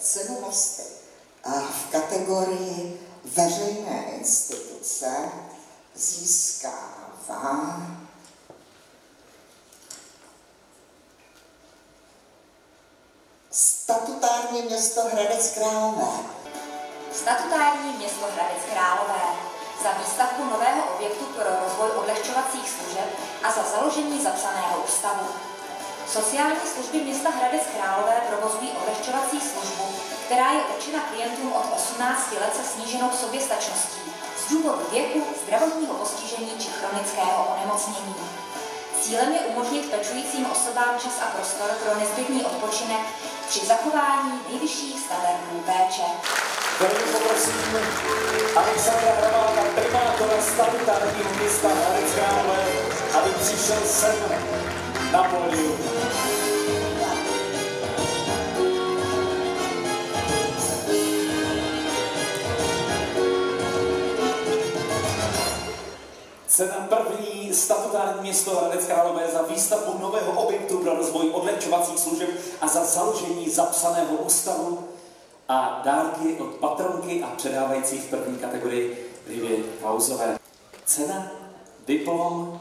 cenu mosty a v kategorii veřejné instituce získává statutární město Hradec Králové. Statutární město Hradec Králové za výstavbu nového objektu pro rozvoj odlehčovacích služeb a za založení zapsaného ústavu. Sociální služby města Hradec Králové provozují odlehčovací službu, která je určena klientům od 18 let se sníženou soběstačností z důvodu věku, zdravotního postižení či chronického onemocnění. Cílem je umožnit pečujícím osobám čas a prostor pro nezbytný odpočinek při zachování nejvyšších standardů péče. Velmi poprosím Alexandra Hrabálka, primátora statutárního města Hradec Králové, aby přišel sem na. Cena první statutární město Hradec Králové za výstavbu nového objektu pro rozvoj odlehčovacích služeb a za založení zapsaného ústavu a dárky od patronky a předávající v první kategorii Livě Klausové. Cena, diplom,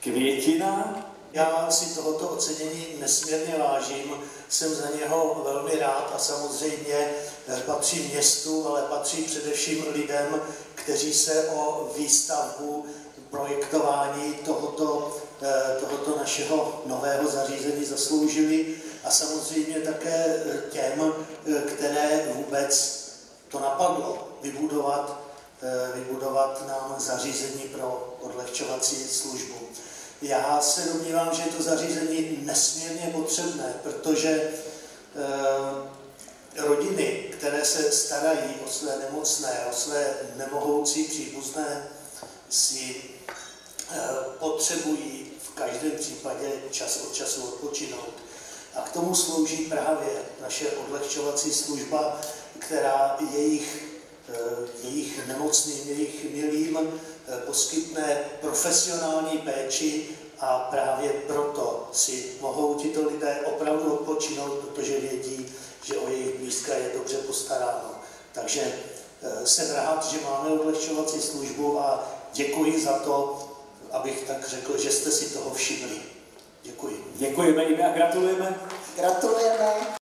květina, Já si tohoto ocenění nesmírně vážím, jsem za něho velmi rád a samozřejmě eh, patří městu, ale patří především lidem, kteří se o výstavbu, projektování tohoto, eh, tohoto našeho nového zařízení zasloužili a samozřejmě také eh, těm, které vůbec to napadlo vybudovat, vybudovat nám zařízení pro odlehčovací službu. Já se domnívám, že je to zařízení nesmírně potřebné, protože e, rodiny, které se starají o své nemocné, o své nemohoucí příbuzné, si e, potřebují v každém případě čas od času odpočinout. A k tomu slouží právě naše odlehčovací služba, která jejich, e, jejich nemocným, jejich milým poskytne profesionální péči a právě proto si mohou tito lidé opravdu odpočinout, protože vědí, že o jejich blízka je dobře postaráno. Takže jsem rád, že máme odlehčovací službu a děkuji za to, abych tak řekl, že jste si toho všimli. Děkuji. děkujeme jim a gratulujeme. Gratulujeme.